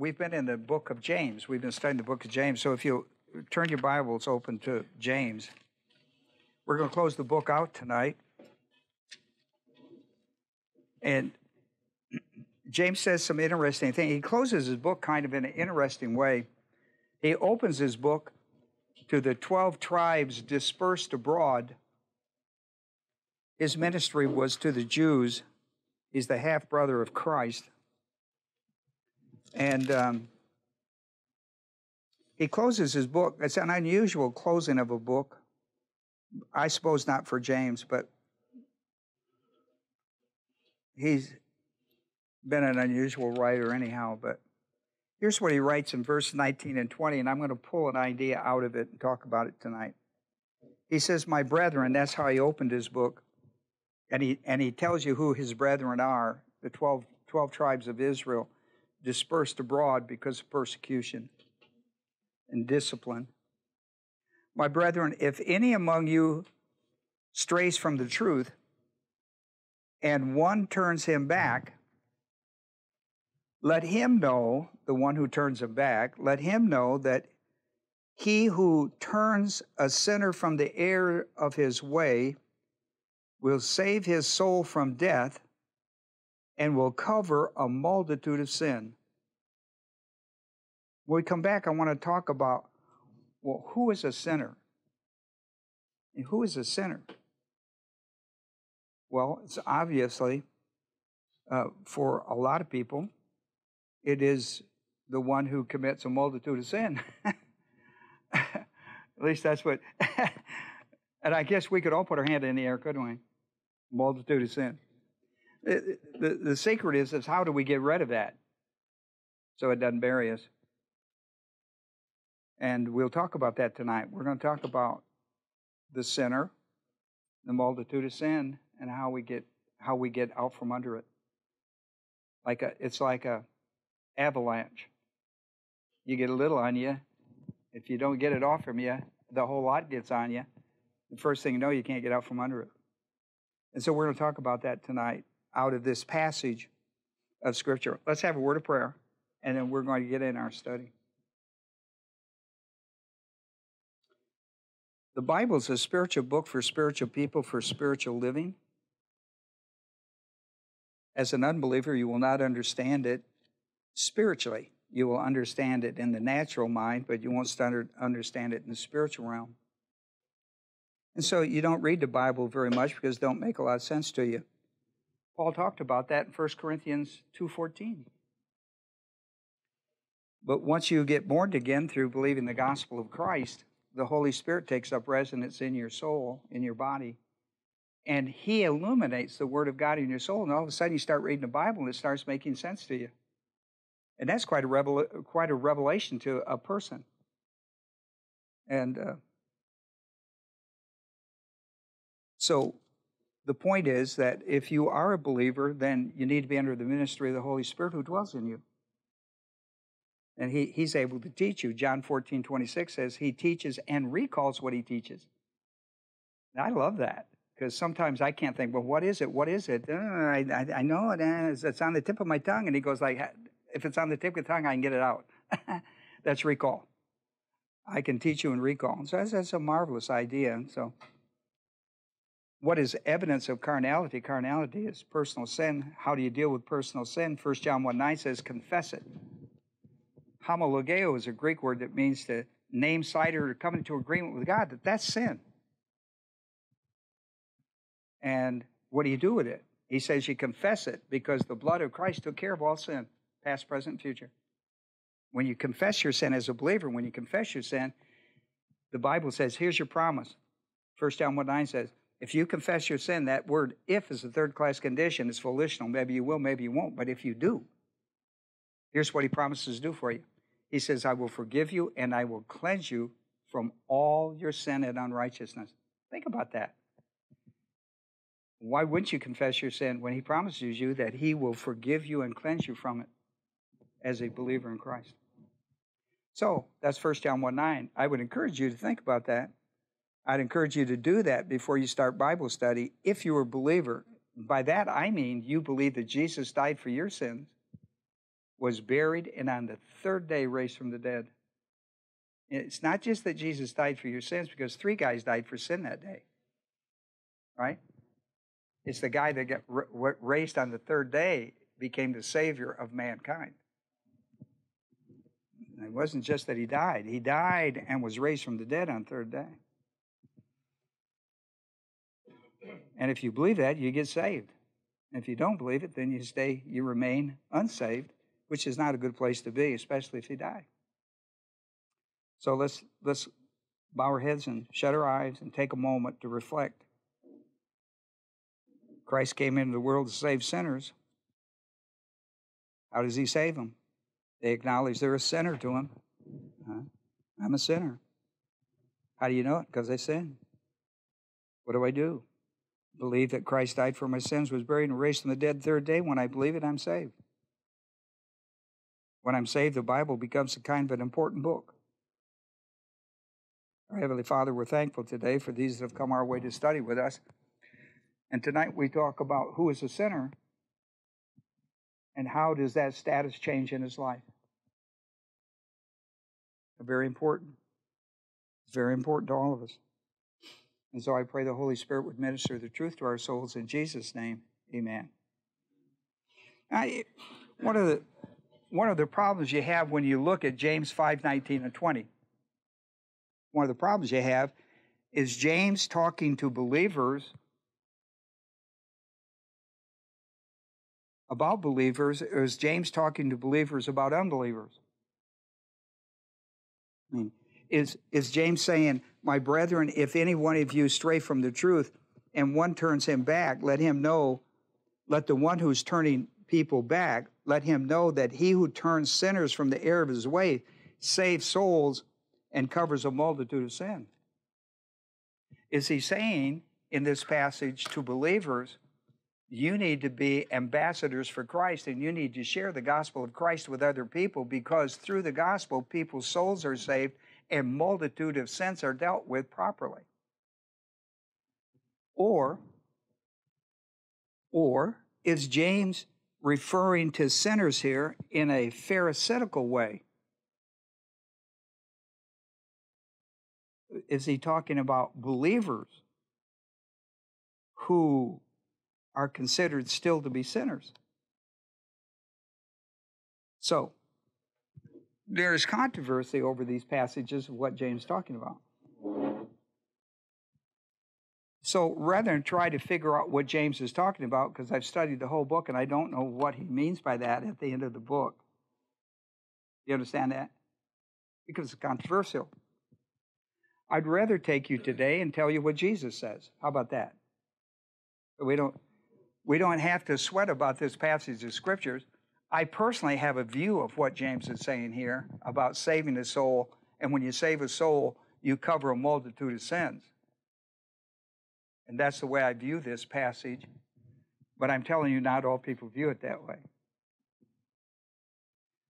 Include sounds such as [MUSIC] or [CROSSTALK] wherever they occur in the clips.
we've been in the book of James. We've been studying the book of James. So if you turn your Bibles open to James, we're going to close the book out tonight. And James says some interesting things. He closes his book kind of in an interesting way. He opens his book to the 12 tribes dispersed abroad. His ministry was to the Jews. He's the half brother of Christ. And um, he closes his book. It's an unusual closing of a book. I suppose not for James, but he's been an unusual writer anyhow. But here's what he writes in verse 19 and 20, and I'm going to pull an idea out of it and talk about it tonight. He says, My brethren, that's how he opened his book. And he, and he tells you who his brethren are the 12, 12 tribes of Israel dispersed abroad because of persecution and discipline. My brethren, if any among you strays from the truth, and one turns him back, let him know, the one who turns him back, let him know that he who turns a sinner from the error of his way will save his soul from death and will cover a multitude of sin. When we come back, I want to talk about well, who is a sinner? And who is a sinner? Well, it's obviously uh, for a lot of people, it is the one who commits a multitude of sin. [LAUGHS] At least that's what. [LAUGHS] and I guess we could all put our hand in the air, couldn't we? Multitude of sin. The, the, the secret is, is how do we get rid of that so it doesn't bury us? And we'll talk about that tonight. We're going to talk about the sinner, the multitude of sin, and how we get how we get out from under it. Like a, it's like a avalanche. You get a little on you. If you don't get it off from you, the whole lot gets on you. The first thing you know, you can't get out from under it. And so we're going to talk about that tonight out of this passage of Scripture. Let's have a word of prayer, and then we're going to get in our study. The Bible is a spiritual book for spiritual people, for spiritual living. As an unbeliever, you will not understand it spiritually. You will understand it in the natural mind, but you won't understand it in the spiritual realm. And so you don't read the Bible very much because it don't make a lot of sense to you. Paul talked about that in 1 Corinthians 2:14. But once you get born again through believing the gospel of Christ, the Holy Spirit takes up residence in your soul, in your body, and He illuminates the Word of God in your soul. And all of a sudden, you start reading the Bible, and it starts making sense to you. And that's quite a, revel- quite a revelation to a person. And uh, so the point is that if you are a believer, then you need to be under the ministry of the Holy Spirit who dwells in you. And he, he's able to teach you. John 14, 26 says he teaches and recalls what he teaches. And I love that because sometimes I can't think, well, what is it? What is it? Uh, I, I, I, know it. Uh, it's on the tip of my tongue. And he goes like, if it's on the tip of the tongue, I can get it out. [LAUGHS] that's recall. I can teach you and recall. So that's, that's a marvelous idea. And so what is evidence of carnality? Carnality is personal sin. How do you deal with personal sin? 1 John 1 9 says, confess it. Homologeo is a Greek word that means to name, cite, or come into agreement with God, that that's sin. And what do you do with it? He says you confess it because the blood of Christ took care of all sin, past, present, future. When you confess your sin as a believer, when you confess your sin, the Bible says, here's your promise. 1 John 1 9 says, if you confess your sin, that word if is a third class condition. It's volitional. Maybe you will, maybe you won't. But if you do, here's what he promises to do for you. He says, I will forgive you and I will cleanse you from all your sin and unrighteousness. Think about that. Why wouldn't you confess your sin when he promises you that he will forgive you and cleanse you from it as a believer in Christ? So that's 1 John 1 9. I would encourage you to think about that I'd encourage you to do that before you start Bible study if you're a believer. By that I mean you believe that Jesus died for your sins, was buried, and on the third day raised from the dead. It's not just that Jesus died for your sins, because three guys died for sin that day. Right? It's the guy that got raised on the third day became the savior of mankind. And it wasn't just that he died, he died and was raised from the dead on third day. And if you believe that, you get saved. And if you don't believe it, then you stay, you remain unsaved, which is not a good place to be, especially if you die. So let's let's bow our heads and shut our eyes and take a moment to reflect. Christ came into the world to save sinners. How does he save them? They acknowledge they're a sinner to him. Huh? I'm a sinner. How do you know it? Because I sin. What do I do? Believe that Christ died for my sins, was buried, and raised from the dead third day. When I believe it, I'm saved. When I'm saved, the Bible becomes a kind of an important book. Our Heavenly Father, we're thankful today for these that have come our way to study with us. And tonight we talk about who is a sinner and how does that status change in his life. Very important. Very important to all of us. And so I pray the Holy Spirit would minister the truth to our souls in Jesus' name. Amen. One of the one of the problems you have when you look at James 5, 19 and 20, one of the problems you have is James talking to believers about believers, or is James talking to believers about unbelievers? I mean, is, is James saying, My brethren, if any one of you stray from the truth and one turns him back, let him know, let the one who's turning people back, let him know that he who turns sinners from the error of his way saves souls and covers a multitude of sin. Is he saying in this passage to believers, you need to be ambassadors for Christ and you need to share the gospel of Christ with other people because through the gospel, people's souls are saved and multitude of sins are dealt with properly. Or, or is James referring to sinners here in a pharisaical way? Is he talking about believers who are considered still to be sinners? So, there's controversy over these passages of what James is talking about. So rather than try to figure out what James is talking about, because I've studied the whole book and I don't know what he means by that at the end of the book. You understand that? Because it's controversial. I'd rather take you today and tell you what Jesus says. How about that? We don't we don't have to sweat about this passage of scriptures. I personally have a view of what James is saying here about saving the soul. And when you save a soul, you cover a multitude of sins. And that's the way I view this passage. But I'm telling you, not all people view it that way.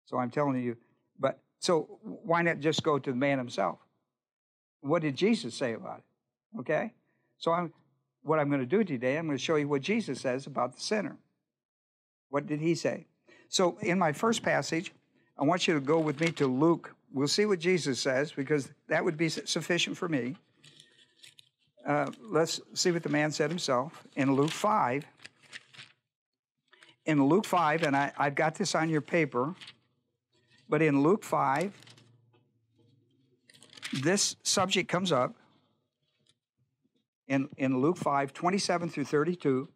So I'm telling you, but so why not just go to the man himself? What did Jesus say about it? Okay? So I'm what I'm going to do today, I'm going to show you what Jesus says about the sinner. What did he say? So, in my first passage, I want you to go with me to Luke. We'll see what Jesus says because that would be sufficient for me. Uh, let's see what the man said himself in Luke 5. In Luke 5, and I, I've got this on your paper, but in Luke 5, this subject comes up in, in Luke 5, 27 through 32.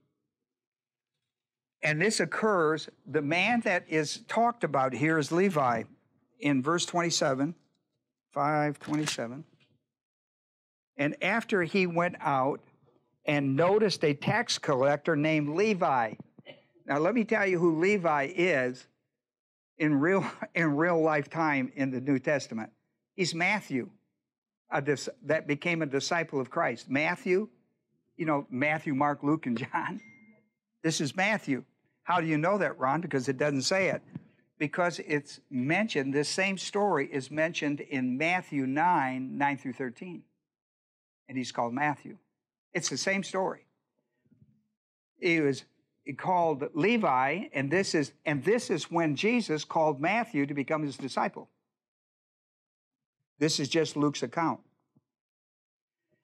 And this occurs, the man that is talked about here is Levi in verse 27, 527. And after he went out and noticed a tax collector named Levi. Now let me tell you who Levi is in real [LAUGHS] in real lifetime in the New Testament. He's Matthew that became a disciple of Christ. Matthew, you know, Matthew, Mark, Luke, and John. [LAUGHS] This is Matthew. How do you know that, Ron? Because it doesn't say it. Because it's mentioned, this same story is mentioned in Matthew 9, 9 through 13. And he's called Matthew. It's the same story. He was called Levi, and this is and this is when Jesus called Matthew to become his disciple. This is just Luke's account.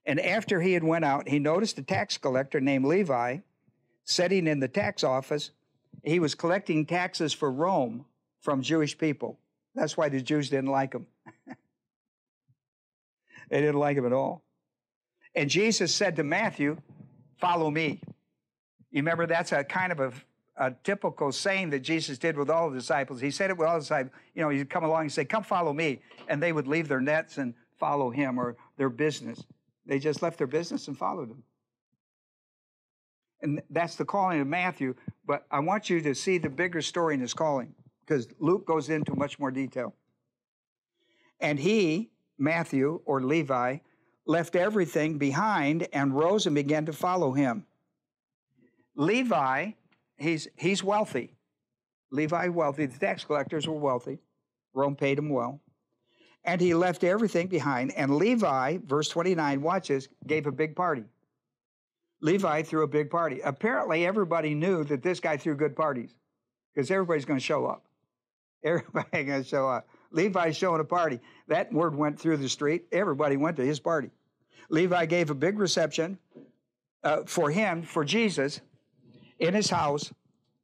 And after he had went out, he noticed a tax collector named Levi sitting in the tax office. He was collecting taxes for Rome from Jewish people. That's why the Jews didn't like him. [LAUGHS] they didn't like him at all. And Jesus said to Matthew, Follow me. You remember that's a kind of a, a typical saying that Jesus did with all the disciples. He said it with all the disciples. You know, he'd come along and say, Come follow me. And they would leave their nets and follow him or their business. They just left their business and followed him. And that's the calling of Matthew. But I want you to see the bigger story in his calling because Luke goes into much more detail. And he, Matthew or Levi, left everything behind and rose and began to follow him. Levi, he's, he's wealthy. Levi, wealthy. The tax collectors were wealthy. Rome paid him well. And he left everything behind. And Levi, verse 29, watches, gave a big party. Levi threw a big party. Apparently, everybody knew that this guy threw good parties because everybody's going to show up. [LAUGHS] Everybody's going to show up. Levi's showing a party. That word went through the street. Everybody went to his party. Levi gave a big reception uh, for him, for Jesus, in his house,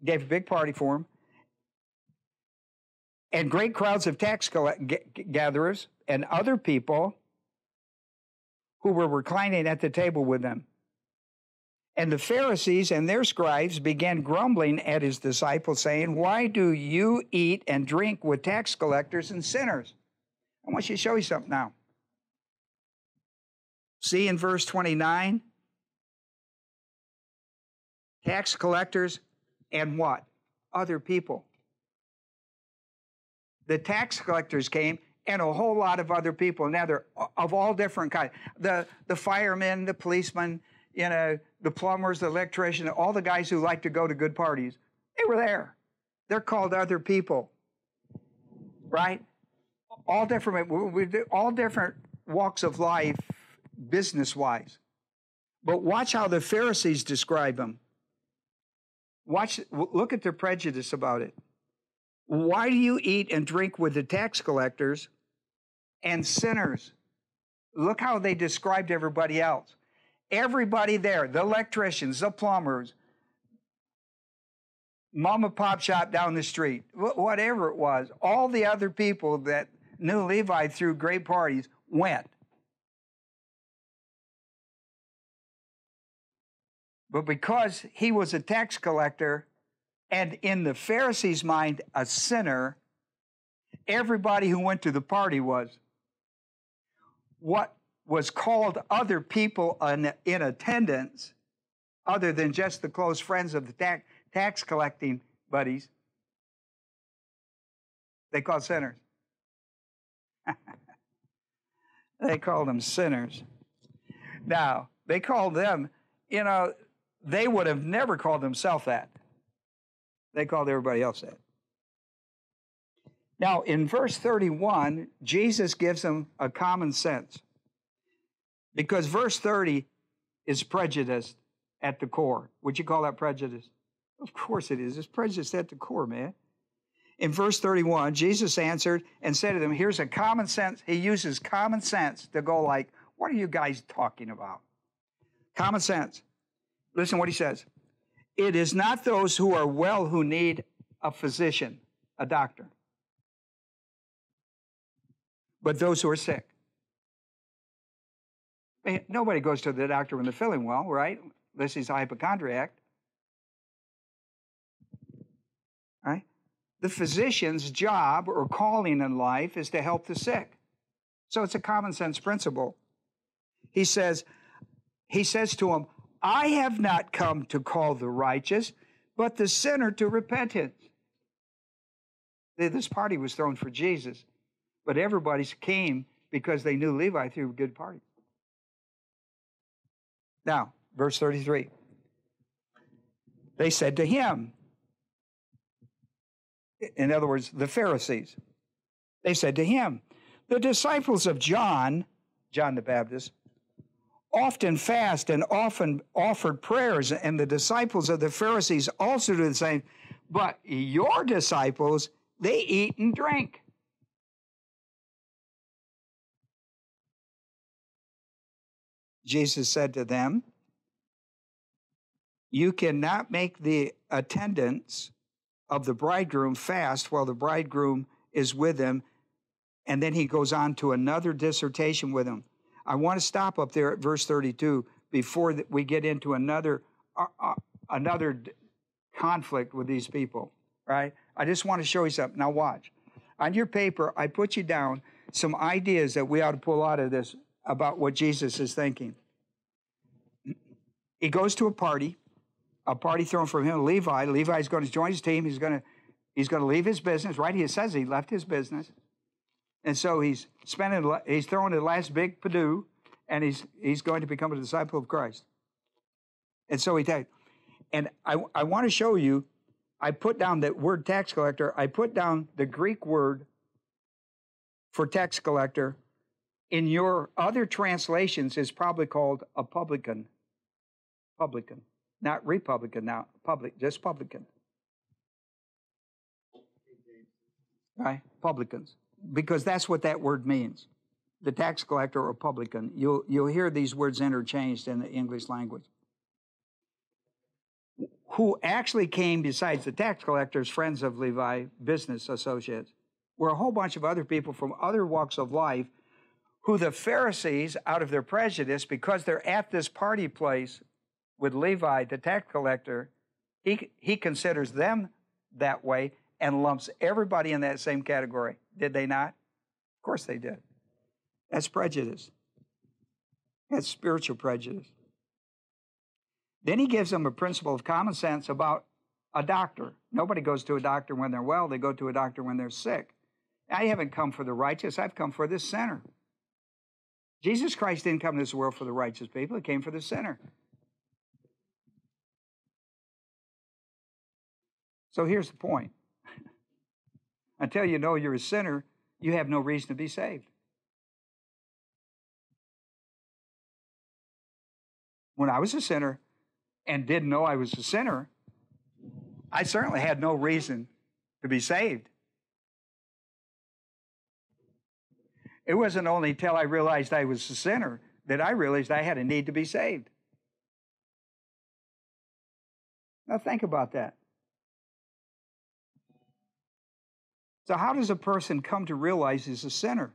gave a big party for him. And great crowds of tax gatherers and other people who were reclining at the table with them. And the Pharisees and their scribes began grumbling at his disciples, saying, Why do you eat and drink with tax collectors and sinners? I want you to show you something now. See in verse 29 tax collectors and what? Other people. The tax collectors came and a whole lot of other people. Now they're of all different kinds. The the firemen, the policemen, you know, the plumbers, the electrician, all the guys who like to go to good parties, they were there. They're called other people. Right? All different all different walks of life business wise. But watch how the Pharisees describe them. Watch, look at their prejudice about it. Why do you eat and drink with the tax collectors and sinners? Look how they described everybody else. Everybody there, the electricians, the plumbers, mom and pop shop down the street, whatever it was, all the other people that knew Levi through great parties went. But because he was a tax collector and in the Pharisees' mind, a sinner, everybody who went to the party was. What was called other people in, attendance, other than just the close friends of the tax, tax collecting buddies, they called sinners. [LAUGHS] they called them sinners. Now, they called them, you know, they would have never called themselves that. They called everybody else that. Now, in verse 31, Jesus gives them a common sense. Because verse 30 is prejudiced at the core. Would you call that prejudice? Of course it is. It's prejudice at the core, man. In verse 31, Jesus answered and said to them, Here's a common sense. He uses common sense to go like, What are you guys talking about? Common sense. Listen what he says. It is not those who are well who need a physician, a doctor, but those who are sick. Mean, nobody goes to the doctor when they're feeling well, right? Unless he's a hypochondriac. Right? The physician's job or calling in life is to help the sick. So it's a common sense principle. He says, he says to him, I have not come to call the righteous, but the sinner to repentance. This party was thrown for Jesus, but everybody came because they knew Levi threw a good party. Now, verse 33. They said to him, in other words, the Pharisees, they said to him, The disciples of John, John the Baptist, often fast and often offered prayers, and the disciples of the Pharisees also do the same. But your disciples, they eat and drink. Jesus said to them, You cannot make the attendants of the bridegroom fast while the bridegroom is with them. And then he goes on to another dissertation with them. I want to stop up there at verse 32 before we get into another uh, uh, another conflict with these people, right? I just want to show you something. Now watch. On your paper, I put you down some ideas that we ought to pull out of this about what Jesus is thinking. He goes to a party, a party thrown from him, Levi. Levi's going to join his team. He's going to he's going to leave his business, right? He says he left his business. And so he's spending, he's throwing the last big Purdue, and he's he's going to become a disciple of Christ. And so he takes, and I, I want to show you, I put down that word tax collector, I put down the Greek word for tax collector. In your other translations, is probably called a publican. Publican. Not Republican now, public, just publican. Right? Publicans because that's what that word means. The tax collector or publican. You'll, you'll hear these words interchanged in the English language. Who actually came besides the tax collectors, friends of Levi, business associates, were a whole bunch of other people from other walks of life who the Pharisees, out of their prejudice, because they're at this party place with Levi, the tax collector, he, he considers them that way and lumps everybody in that same category. Did they not? Of course they did. That's prejudice. That's spiritual prejudice. Then he gives them a principle of common sense about a doctor. Nobody goes to a doctor when they're well, they go to a doctor when they're sick. I haven't come for the righteous, I've come for the sinner. Jesus Christ didn't come to this world for the righteous people, he came for the sinner. So here's the point until you know you're a sinner, you have no reason to be saved. When I was a sinner and didn't know I was a sinner, I certainly had no reason to be saved. It wasn't only until I realized I was a sinner that I realized I had a need to be saved. Now, think about that. So, how does a person come to realize he's a sinner?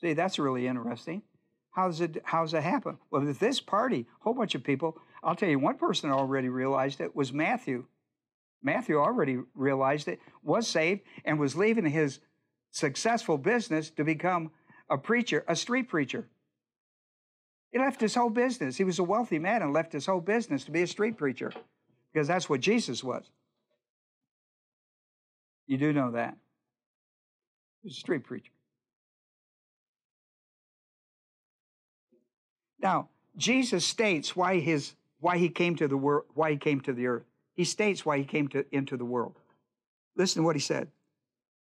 See, that's really interesting. How does it how does it happen? Well, at this party, a whole bunch of people, I'll tell you one person already realized it was Matthew. Matthew already realized it, was saved, and was leaving his successful business to become a preacher, a street preacher. He left his whole business. He was a wealthy man and left his whole business to be a street preacher because that's what Jesus was. You do know that. He's a street preacher. Now, Jesus states why his why he came to the world, why he came to the earth. He states why he came to, into the world. Listen to what he said.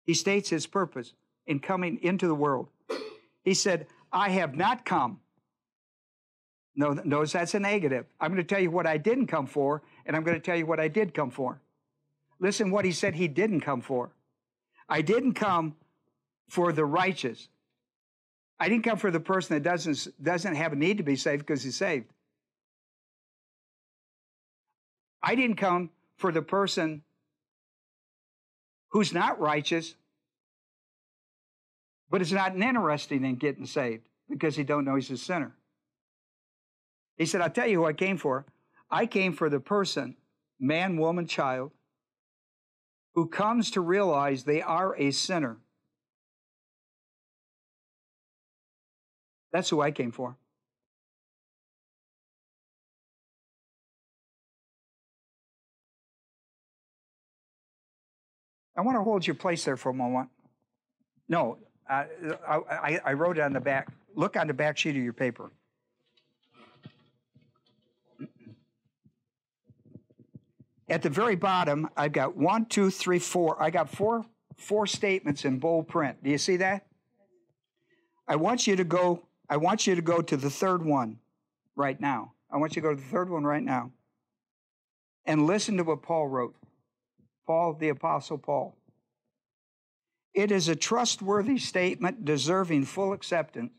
He states his purpose in coming into the world. He said, I have not come. No, notice that's a negative. I'm going to tell you what I didn't come for, and I'm going to tell you what I did come for. Listen what he said he didn't come for. I didn't come for the righteous. I didn't come for the person that doesn't, doesn't have a need to be saved because he's saved. I didn't come for the person who's not righteous, but is not interested in getting saved because he don't know he's a sinner. He said, I'll tell you who I came for. I came for the person, man, woman, child, who comes to realize they are a sinner That's who I came for. I want to hold your place there for a moment. No, I, I wrote it on the back. Look on the back sheet of your paper. At the very bottom, I've got one, two, three, four. I got four, four statements in bold print. Do you see that? I want you to go I want you to go to the third one, right now. I want you to go to the third one right now. And listen to what Paul wrote. Paul, the Apostle Paul. It is a trustworthy statement deserving full acceptance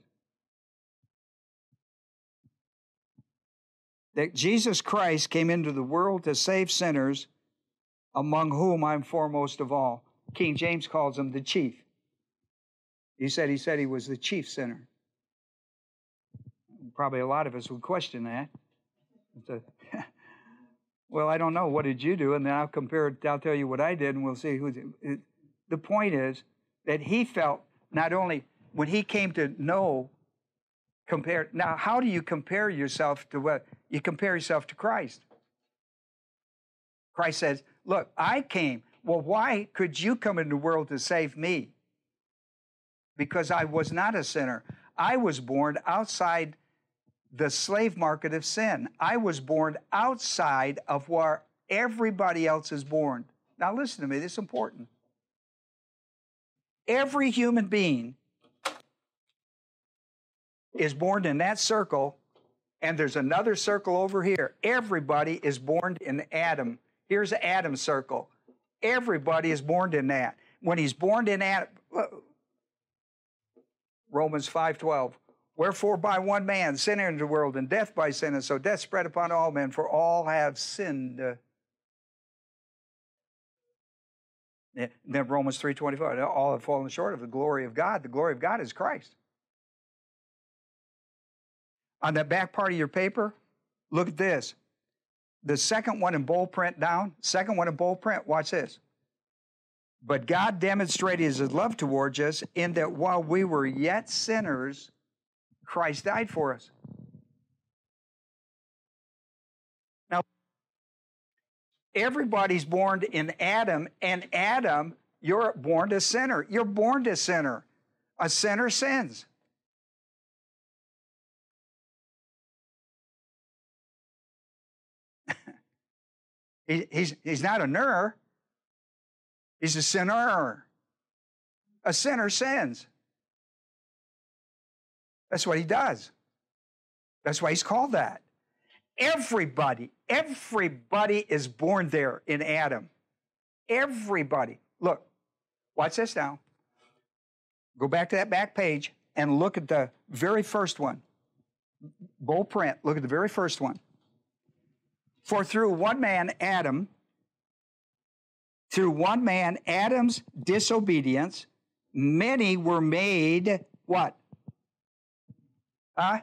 that Jesus Christ came into the world to save sinners, among whom I'm foremost of all. King James calls him the chief. He said he said he was the chief sinner. Probably a lot of us would question that. So, [LAUGHS] well, I don't know. What did you do? And then I'll compare it. I'll tell you what I did, and we'll see who. The point is that he felt not only when he came to know compare now how do you compare yourself to what you compare yourself to christ christ says look i came well why could you come into the world to save me because i was not a sinner i was born outside the slave market of sin i was born outside of where everybody else is born now listen to me this is important every human being is born in that circle, and there's another circle over here. Everybody is born in Adam. Here's Adam's circle. Everybody is born in that. When he's born in Adam, Romans 5:12. Wherefore by one man sin entered the world, and death by sin, and so death spread upon all men, for all have sinned. Then Romans 3:25. All have fallen short of the glory of God. The glory of God is Christ. On the back part of your paper, look at this. The second one in bold print down, second one in bold print, watch this. But God demonstrated his love towards us in that while we were yet sinners, Christ died for us. Now, everybody's born in Adam, and Adam, you're born to sinner. You're born to sinner. A sinner sins. [LAUGHS] He, he's, he's not a ner, he's a sinner. A sinner sins. That's what he does. That's why he's called that. Everybody, everybody is born there in Adam. Everybody. Look, watch this now. Go back to that back page and look at the very first one. Bold print. Look at the very first one. For through one man, Adam, through one man, Adam's disobedience, many were made what? Huh?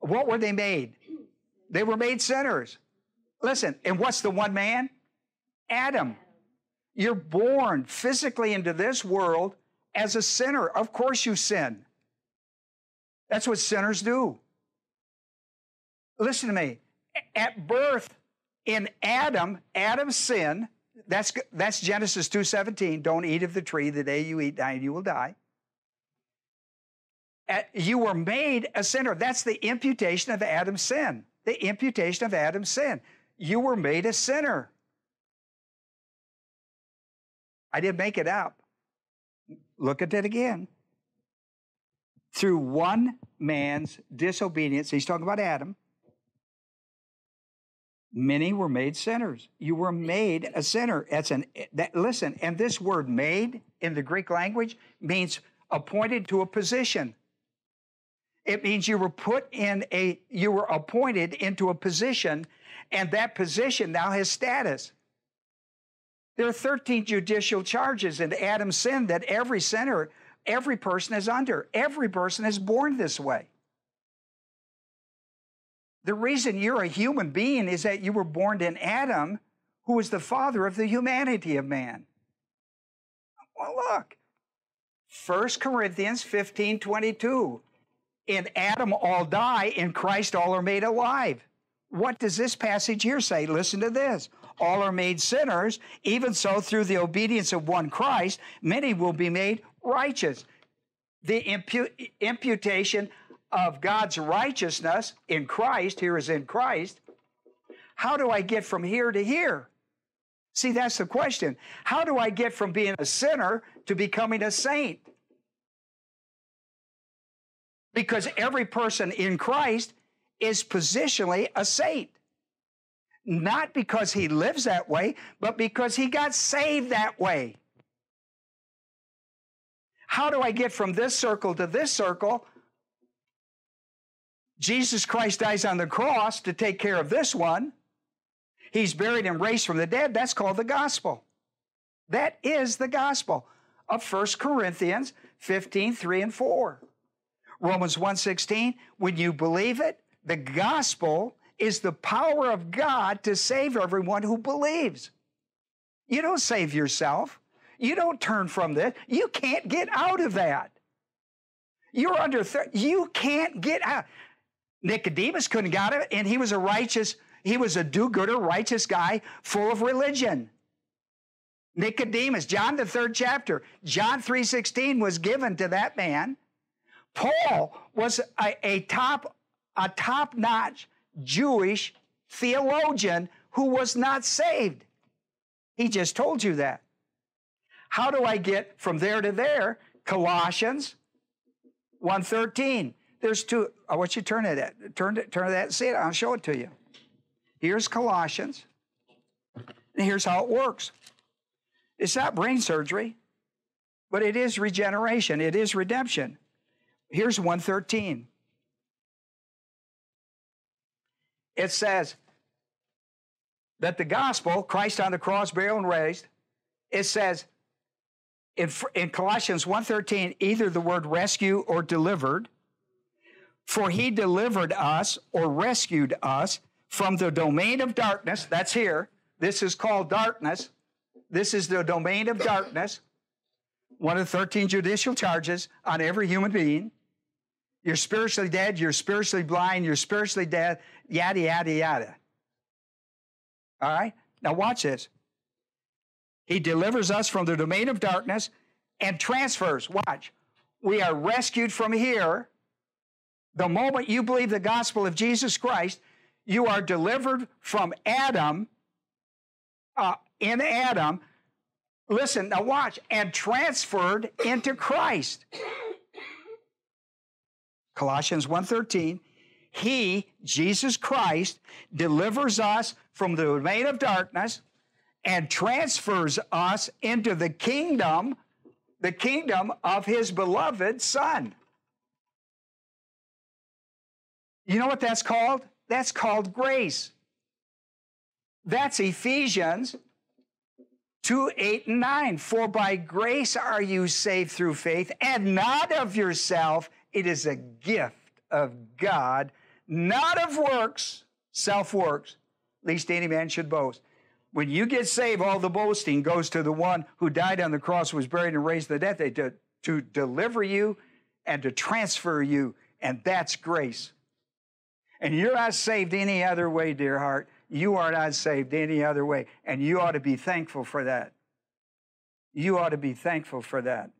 What were they made? They were made sinners. Listen, and what's the one man? Adam. You're born physically into this world as a sinner. Of course you sin. That's what sinners do. Listen to me at birth in Adam, Adam's sin, that's, that's Genesis 2.17, don't eat of the tree, the day you eat, you will die. You were made a sinner. That's the imputation of Adam's sin. The imputation of Adam's sin. You were made a sinner. I didn't make it up. Look at it again. Through one man's disobedience, he's talking about Adam, many were made sinners. You were made a sinner. That's an that, listen, and this word made in the Greek language means appointed to a position. It means you were put in a you were appointed into a position and that position now has status. There are 13 judicial charges in Adam's sin that every sinner, every person is under. Every person is born this way. The reason you're a human being is that you were born in Adam, who was the father of the humanity of man. Well, look. 1 Corinthians 15 22. In Adam all die, in Christ all are made alive. What does this passage here say? Listen to this. All are made sinners, even so, through the obedience of one Christ, many will be made righteous. The impu- imputation of God's righteousness in Christ, here is in Christ, how do I get from here to here? See, that's the question. How do I get from being a sinner to becoming a saint? Because every person in Christ is positionally a saint. Not because he lives that way, but because he got saved that way. How do I get from this circle to this circle? Jesus Christ dies on the cross to take care of this one. He's buried and raised from the dead. That's called the gospel. That is the gospel of 1 Corinthians 15, 3 and 4. Romans 1:16, when you believe it, the gospel is the power of God to save everyone who believes. You don't save yourself. You don't turn from this. You can't get out of that. You're under th- you can't get out. Nicodemus couldn't get out of it, and he was a righteous, he was a do-gooder, righteous guy full of religion. Nicodemus, John the third chapter, John 3:16 was given to that man. Paul was a, a top, a top-notch Jewish theologian who was not saved. He just told you that. How do I get from there to there? Colossians 1.13. There's two, I want you to turn to that. Turn to, turn to that and see it. I'll show it to you. Here's Colossians. And here's how it works. It's not brain surgery, but it is regeneration. It is redemption. Here's 113. It says that the gospel, Christ on the cross, burial and raised, it says in, in Colossians 1.13, either the word rescue or delivered, for he delivered us or rescued us from the domain of darkness. That's here. This is called darkness. This is the domain of darkness. One of the 13 judicial charges on every human being. You're spiritually dead, you're spiritually blind, you're spiritually dead, yada, yada, yada. All right? Now watch this. He delivers us from the domain of darkness and transfers. Watch. We are rescued from here. The moment you believe the gospel of Jesus Christ, you are delivered from Adam, uh, in Adam. Listen, now watch, and transferred into Christ. Colossians 1:13, he, Jesus Christ, delivers us from the domain of darkness and transfers us into the kingdom, the kingdom of his beloved Son. You know what that's called? That's called grace. That's Ephesians 2 8 and 9. For by grace are you saved through faith, and not of yourself. It is a gift of God, not of works, self works, least any man should boast. When you get saved, all the boasting goes to the one who died on the cross, was buried, and raised the dead to, to deliver you and to transfer you. And that's grace. And you're not saved any other way, dear heart. You are not saved any other way. And you ought to be thankful for that. You ought to be thankful for that.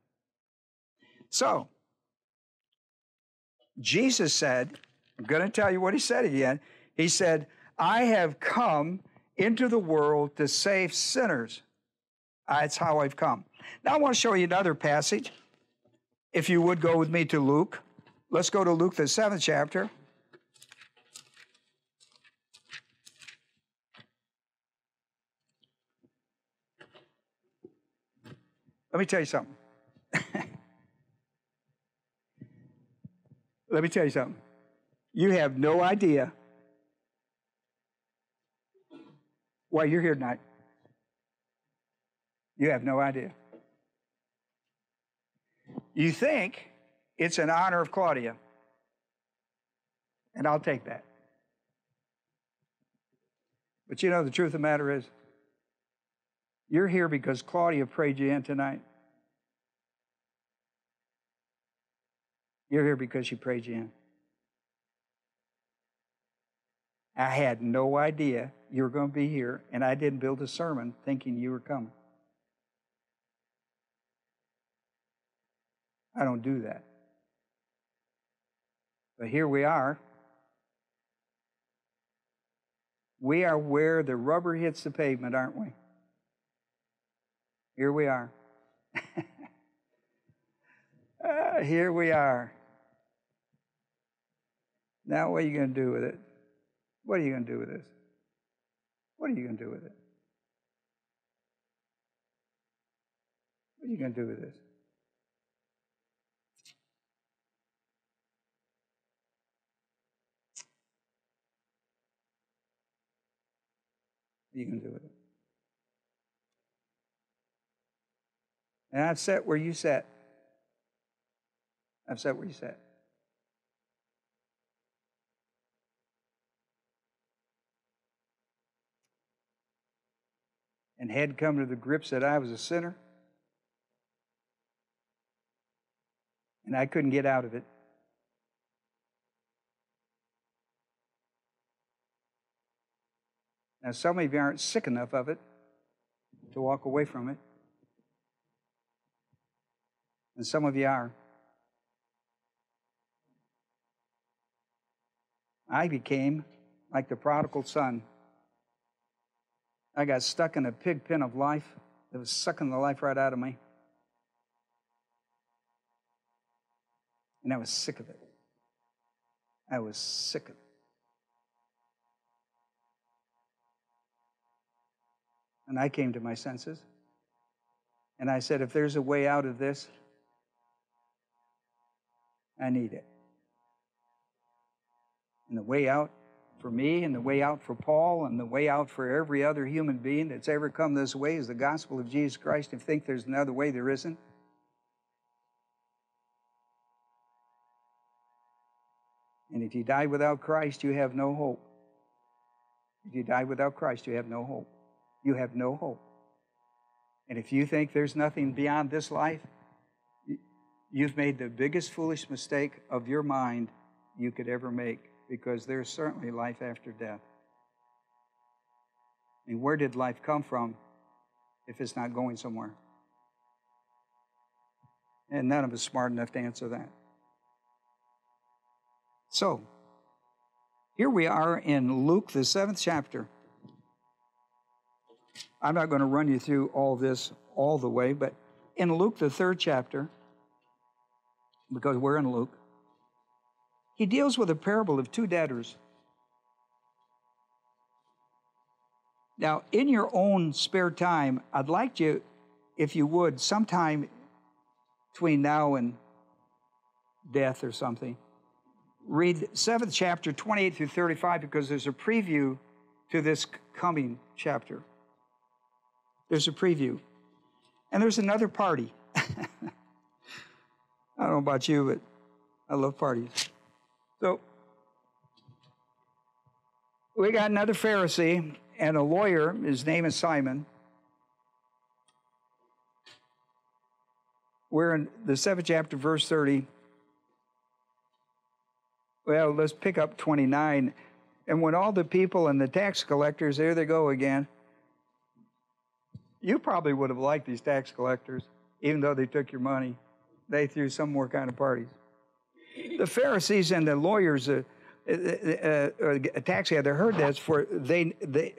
So, Jesus said, I'm going to tell you what he said again. He said, I have come into the world to save sinners. That's how I've come. Now I want to show you another passage. If you would go with me to Luke. Let's go to Luke, the seventh chapter. Let me tell you something. Let me tell you something. You have no idea why you're here tonight. You have no idea. You think it's an honor of Claudia, and I'll take that. But you know, the truth of the matter is, you're here because Claudia prayed you in tonight. You're here because she prayed you in. I had no idea you were going to be here, and I didn't build a sermon thinking you were coming. I don't do that. But here we are. We are where the rubber hits the pavement, aren't we? Here we are. uh, [LAUGHS] here we are. Now, what are you going to do with it? What are you going to do with this? What are you going to do with it? What are you going to do with this? What are you going to do with it? And I've sat where you sat. I've sat where you sat. And had come to the grips that I was a sinner. And I couldn't get out of it. Now, some of you aren't sick enough of it to walk away from it. And some of you are. I became like the prodigal son. I got stuck in a pig pen of life that was sucking the life right out of me. And I was sick of it. I was sick of it. And I came to my senses. And I said, if there's a way out of this, I need it. And the way out for me, and the way out for Paul, and the way out for every other human being that's ever come this way is the gospel of Jesus Christ. If you think there's another way, there isn't. And if you die without Christ, you have no hope. If you die without Christ, you have no hope. You have no hope. And if you think there's nothing beyond this life, you've made the biggest foolish mistake of your mind you could ever make because there's certainly life after death. I mean, where did life come from if it's not going somewhere? And none of us smart enough to answer that. So, here we are in Luke, the seventh chapter. I'm not going to run you through all this all the way, but in Luke, the third chapter, because we're in Luke, he deals with a parable of two debtors. Now, in your own spare time, I'd like you, if you would, sometime between now and death or something, read seventh chapter, 28 through 35, because there's a preview to this coming chapter. There's a preview. And there's another party. [LAUGHS] I don't know about you, but I love parties. So we got another Pharisee and a lawyer. His name is Simon. We're in the seventh chapter, verse 30. Well, let's pick up 29. And when all the people and the tax collectors, there they go again. You probably would have liked these tax collectors, even though they took your money. They threw some more kind of parties. The Pharisees and the lawyers, uh, uh, uh, uh tax gatherer, heard this. For they they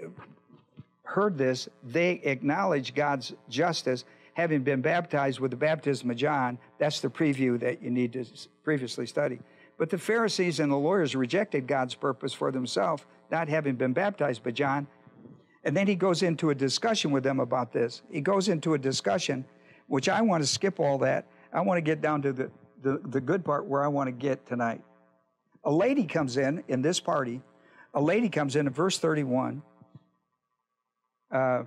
heard this, they acknowledged God's justice, having been baptized with the baptism of John. That's the preview that you need to previously study. But the Pharisees and the lawyers rejected God's purpose for themselves, not having been baptized by John. And then he goes into a discussion with them about this. He goes into a discussion, which I want to skip all that. I want to get down to the, the, the good part where I want to get tonight. A lady comes in, in this party, a lady comes in in verse 31. Uh,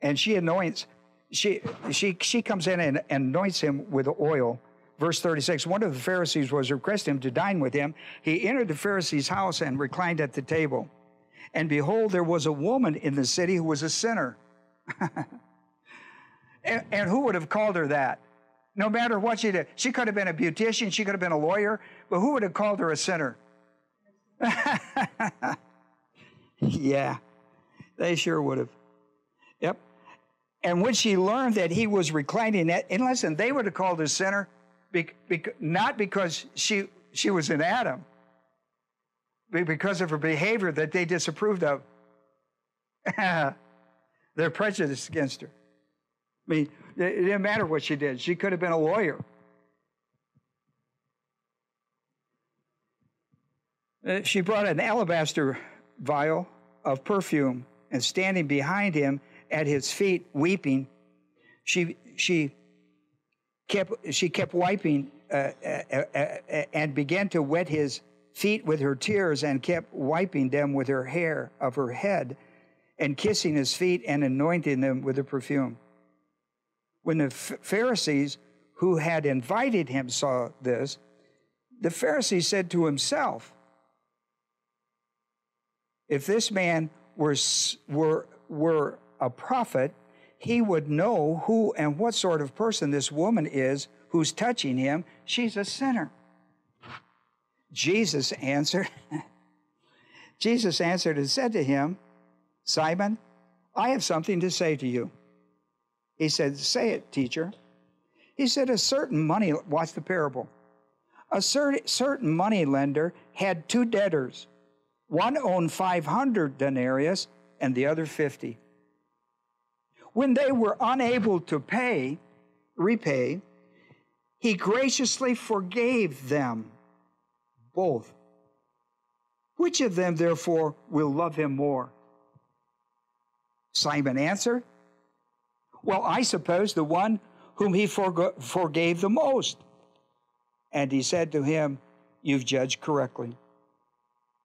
and she anoints, she, she, she comes in and, and anoints him with oil Verse 36 One of the Pharisees was requesting him to dine with him. He entered the Pharisee's house and reclined at the table. And behold, there was a woman in the city who was a sinner. [LAUGHS] and, and who would have called her that? No matter what she did. She could have been a beautician, she could have been a lawyer, but who would have called her a sinner? [LAUGHS] yeah, they sure would have. Yep. And when she learned that he was reclining at, and listen, they would have called her a sinner be, be, not because she, she was in Adam, but because of her behavior that they disapproved of. [LAUGHS] They're prejudiced against her. I mean, it didn't matter what she did. She could have been a lawyer. Uh, she brought an alabaster vial of perfume and standing behind him at his feet weeping, she, she, kept, she kept wiping uh, uh, uh, uh, and began to wet his feet with her tears and kept wiping them with her hair of her head and kissing his feet and anointing them with the perfume. When the Pharisees who had invited him saw this, the Pharisee said to himself, If this man were, were, were a prophet, he would know who and what sort of person this woman is who's touching him. She's a sinner. Jesus answered, [LAUGHS] Jesus answered and said to him, Simon, I have something to say to you. He said, Say it, teacher. He said, A certain money, watch the parable. A certain money lender had two debtors. One owned 500 denarius and the other 50. When they were unable to pay, repay, he graciously forgave them both. Which of them, therefore, will love him more? Simon answered, Well, I suppose the one whom he forgave the most. And he said to him, You've judged correctly.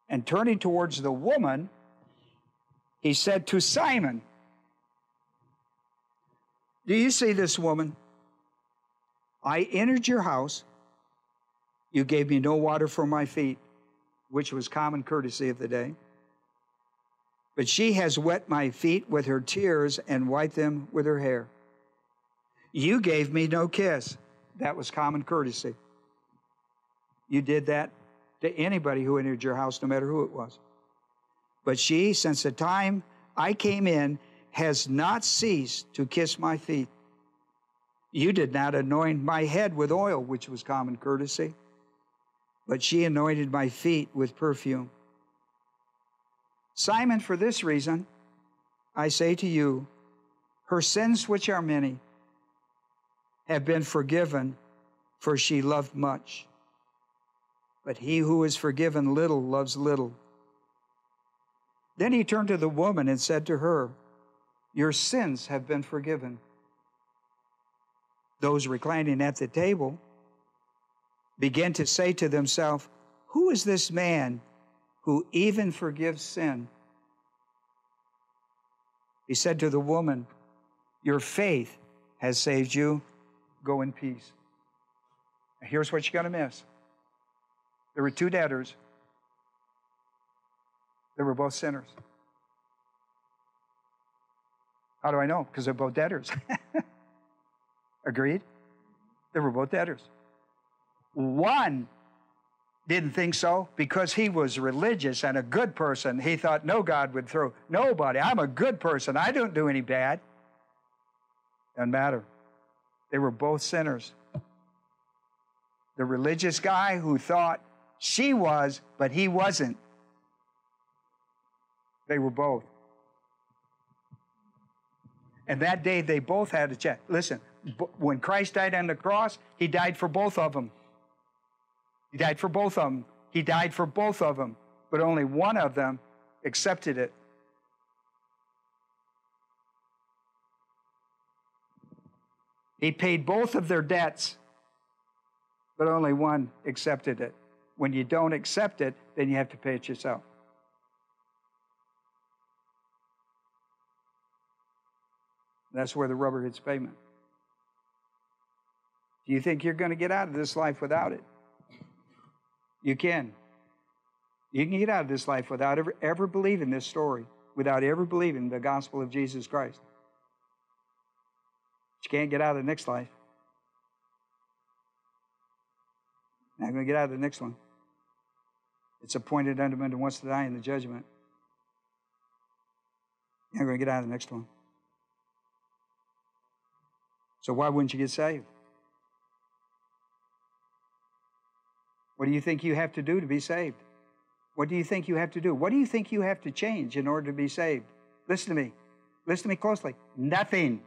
And turning towards the woman, he said to Simon, Do you see this woman? I entered your house. You gave me no water for my feet, which was common courtesy of the day. But she has wet my feet with her tears and wiped them with her hair. You gave me no kiss. That was common courtesy. You did that to anybody who entered your house, no matter who it was. But she, since the time I came in, has not ceased to kiss my feet. You did not anoint my head with oil, which was common courtesy, but she anointed my feet with perfume. Simon, for this reason, I say to you, her sins, which are many, have been forgiven, for she loved much. But he who is forgiven little loves little. Then he turned to the woman and said to her, Your sins have been forgiven. Those reclining at the table began to say to themselves, Who is this man who even forgives sin? He said to the woman, Your faith has saved you. Go in peace. here's what you're going to miss there were two debtors, they were both sinners. How do I know? Because they're both debtors. [LAUGHS] Agreed? They were both debtors. One didn't think so because he was religious and a good person. He thought no God would throw nobody. I'm a good person. I don't do any bad. Doesn't matter. They were both sinners. The religious guy who thought she was, but he wasn't. They were both. And that day they both had a check. Listen, when Christ died on the cross, he died for both of them. He died for both of them. He died for both of them, but only one of them accepted it. He paid both of their debts, but only one accepted it. When you don't accept it, then you have to pay it yourself. That's where the rubber hits pavement. Do you think you're going to get out of this life without it? You can. You can get out of this life without ever, ever believing this story, without ever believing the gospel of Jesus Christ. But you can't get out of the next life. Not going to get out of the next one. It's appointed unto men to wants to die in the judgment. You're not going to get out of the next one. So why wouldn't you get saved? What do you think you have to do to be saved? What do you think you have to do? What do you think you have to change in order to be saved? Listen to me. Listen to me closely. Nothing.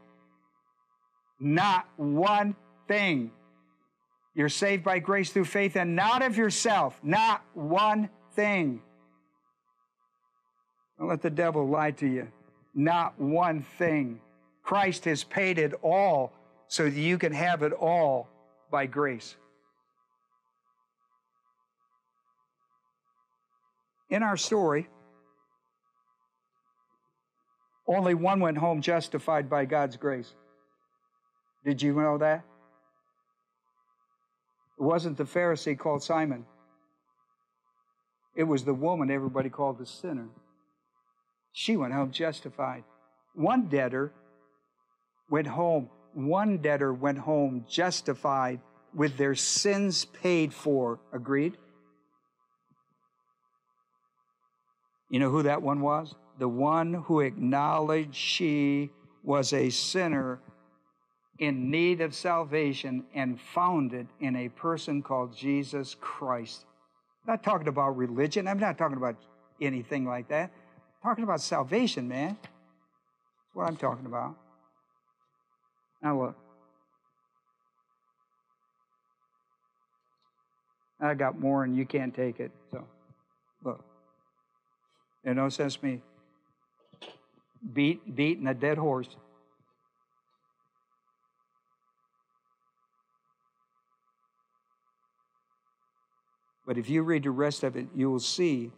Not one thing. You're saved by grace through faith and not of yourself. Not one thing. Don't let the devil lie to you. Not one thing. Christ has paid it all so that you can have it all by grace. In our story, only one went home justified by God's grace. Did you know that? It wasn't the Pharisee called Simon. It was the woman everybody called the sinner. She went home justified. One debtor went home. One debtor went home justified with their sins paid for. Agreed? You know who that one was? The one who acknowledged she was a sinner in need of salvation and found it in a person called Jesus Christ. I'm not talking about religion. I'm not talking about anything like that. I'm talking about salvation, man. That's what I'm talking about. Now look. I got more and you can't take it. So look. There's no sense me beat beating a dead horse. But if you read the rest of it, you will see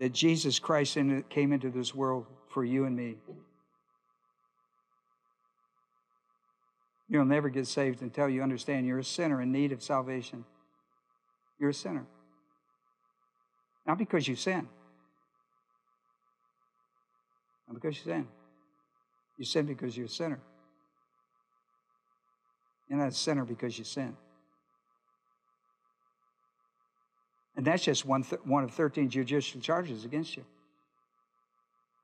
that Jesus Christ came into this world for you and me. You'll never get saved until you understand you're a sinner in need of salvation. You're a sinner. Not because you sin. Not because you sin. You sin because you're a sinner. You're not a sinner because you sin. And that's just one, th- one of 13 judicial charges against you.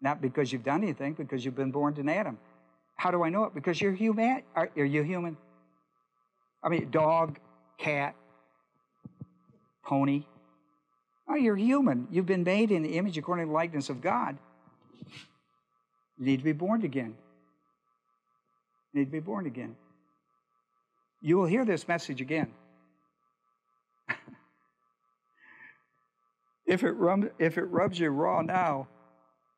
Not because you've done anything, because you've been born in Adam. How do I know it? Because you're human. Are, are you human? I mean, dog, cat, pony. Oh, you're human. You've been made in the image according to the likeness of God. You need to be born again. You need to be born again. You will hear this message again. [LAUGHS] If it, if it rubs you raw now,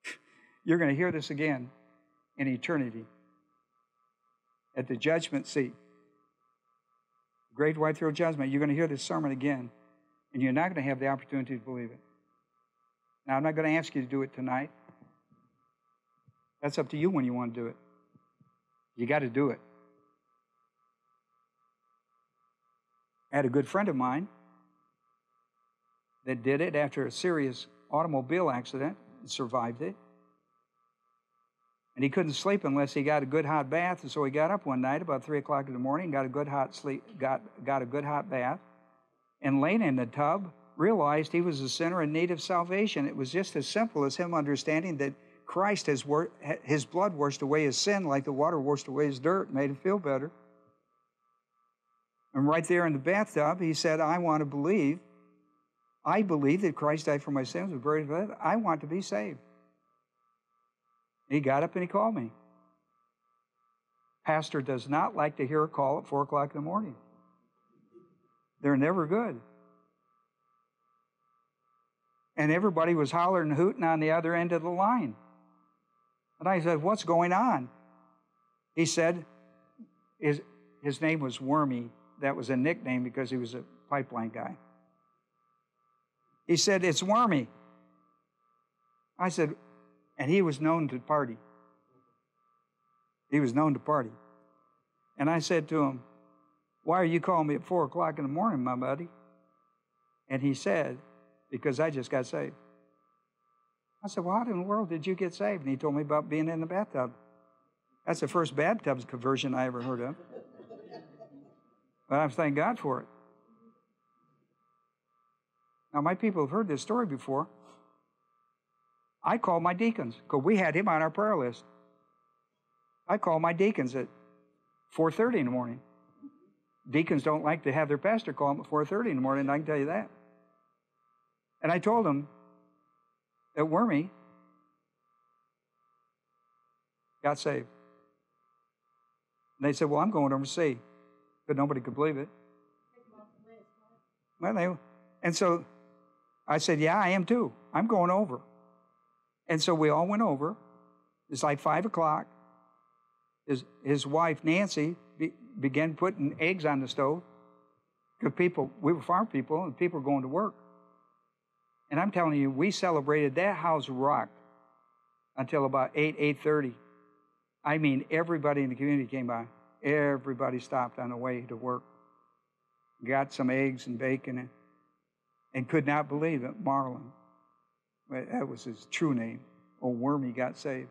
[LAUGHS] you're going to hear this again in eternity at the judgment seat. Great white throne judgment. You're going to hear this sermon again, and you're not going to have the opportunity to believe it. Now, I'm not going to ask you to do it tonight. That's up to you when you want to do it. You got to do it. I had a good friend of mine that did it after a serious automobile accident and survived it. And he couldn't sleep unless he got a good hot bath, and so he got up one night about three o'clock in the morning, got a good hot sleep, got got a good hot bath, and laying in the tub, realized he was a sinner in need of salvation. It was just as simple as him understanding that Christ has wor- his blood washed away his sin like the water washed away his dirt, made him feel better. And right there in the bathtub, he said, I want to believe I believe that Christ died for my sins, was buried, dead. I want to be saved. He got up and he called me. Pastor does not like to hear a call at 4 o'clock in the morning. They're never good. And everybody was hollering and hooting on the other end of the line. And I said, What's going on? He said, His, his name was Wormy. That was a nickname because he was a pipeline guy. He said, It's wormy. I said, and he was known to party. He was known to party. And I said to him, Why are you calling me at four o'clock in the morning, my buddy? And he said, Because I just got saved. I said, Well, how in the world did you get saved? And he told me about being in the bathtub. That's the first bathtub conversion I ever heard of. But I thank God for it. Now, my people have heard this story before. I called my deacons because we had him on our prayer list. I called my deacons at 4:30 in the morning. Deacons don't like to have their pastor call them at 4:30 in the morning. I can tell you that. And I told them that Wormy got saved. And they said, "Well, I'm going over to see," but nobody could believe it. Well, they and so I said, Yeah, I am too. I'm going over. And so we all went over. It's like five o'clock. His, his wife, Nancy, began putting eggs on the stove. Because people, we were farm people, and people were going to work. And I'm telling you, we celebrated that house rocked until about 8, 8.30. I mean, everybody in the community came by. Everybody stopped on the way to work. Got some eggs and bacon and, and could not believe it. Marlon, that was his true name. Old Wormy got saved.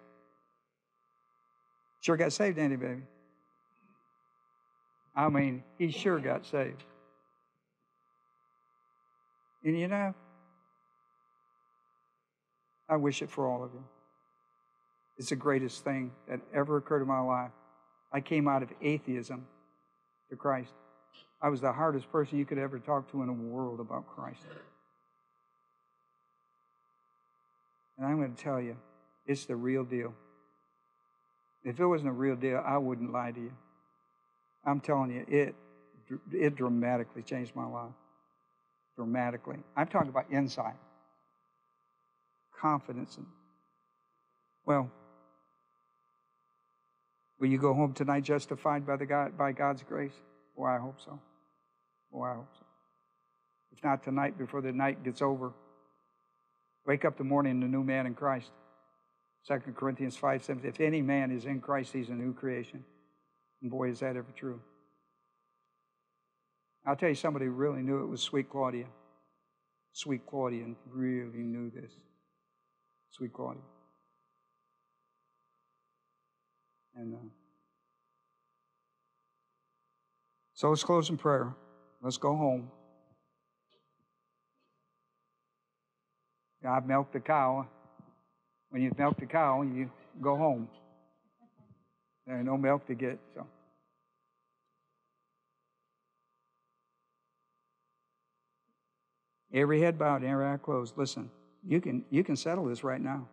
Sure got saved, Andy, baby. I mean, he sure got saved. And you know, I wish it for all of you. It's the greatest thing that ever occurred in my life. I came out of atheism to Christ. I was the hardest person you could ever talk to in the world about Christ. And I'm going to tell you, it's the real deal. If it wasn't a real deal, I wouldn't lie to you. I'm telling you, it, it dramatically changed my life. Dramatically. I'm talking about insight, confidence. Well, will you go home tonight justified by, the God, by God's grace? Oh, I hope so. Oh, I hope so. If not tonight, before the night gets over, wake up the morning a new man in Christ. 2 Corinthians 5 7. If any man is in Christ, he's a new creation. And boy, is that ever true. I'll tell you somebody really knew it was Sweet Claudia. Sweet Claudia really knew this. Sweet Claudia. And uh, so let's close in prayer. Let's go home. God milked the cow. When you milk the cow, you go home. There's no milk to get, so. Every head bowed, every eye closed. Listen, you can you can settle this right now.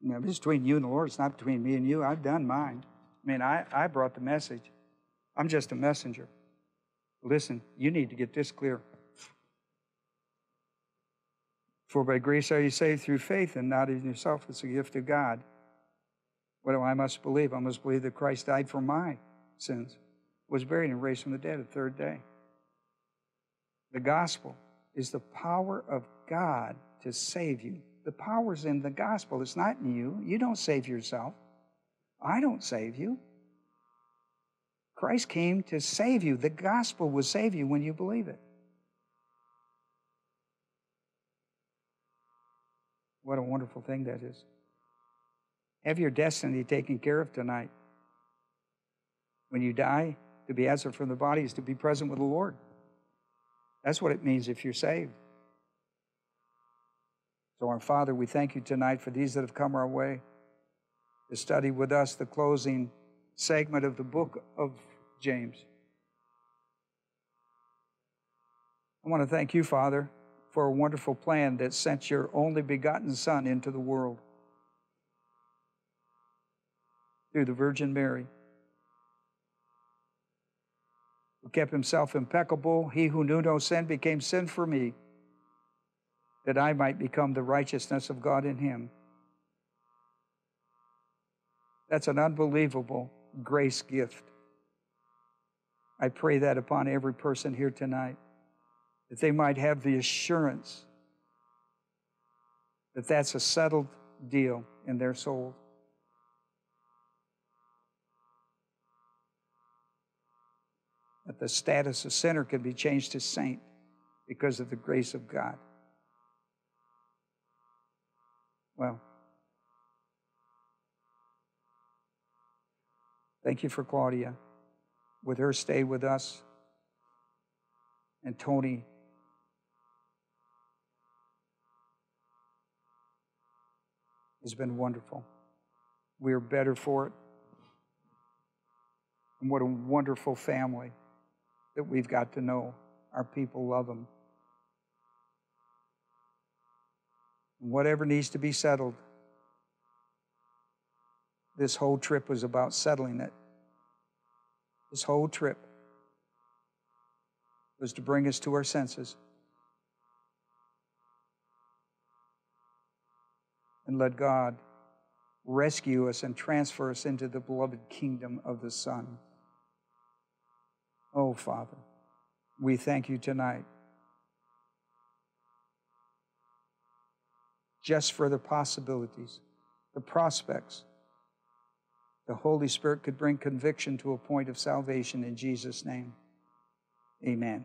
You know, it's between you and the Lord. It's not between me and you. I've done mine. I mean, I, I brought the message. I'm just a messenger. Listen, you need to get this clear. For by grace are you saved through faith, and not in yourself. It's a gift of God. What do I must believe? I must believe that Christ died for my sins, was buried, and raised from the dead the third day. The gospel is the power of God to save you. The power's in the gospel. It's not in you. You don't save yourself. I don't save you. Christ came to save you. The gospel will save you when you believe it. What a wonderful thing that is. Have your destiny taken care of tonight. When you die, to be absent from the body is to be present with the Lord. That's what it means if you're saved. So, our Father, we thank you tonight for these that have come our way to study with us the closing segment of the book of James. I want to thank you, Father, for a wonderful plan that sent your only begotten Son into the world through the Virgin Mary, who kept himself impeccable. He who knew no sin became sin for me, that I might become the righteousness of God in him. That's an unbelievable grace gift. I pray that upon every person here tonight that they might have the assurance that that's a settled deal in their soul. The status of sinner can be changed to saint because of the grace of God. Well, thank you for Claudia with her stay with us and Tony has been wonderful. We are better for it. And what a wonderful family that we've got to know. Our people love them. Whatever needs to be settled, this whole trip was about settling it. This whole trip was to bring us to our senses and let God rescue us and transfer us into the beloved kingdom of the Son. Oh, Father, we thank you tonight just for the possibilities, the prospects. The Holy Spirit could bring conviction to a point of salvation in Jesus' name. Amen.